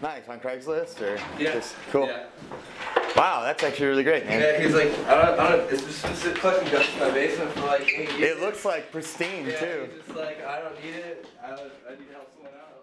Nice on Craigslist or Yeah. just cool. Yeah. Wow, that's actually really great, man. Yeah, he's like, I don't, I don't, it's just been sitting collecting dust in my basement for like eight years. It looks like pristine yeah, too. He's just like, I don't need it. I, I need to help someone out.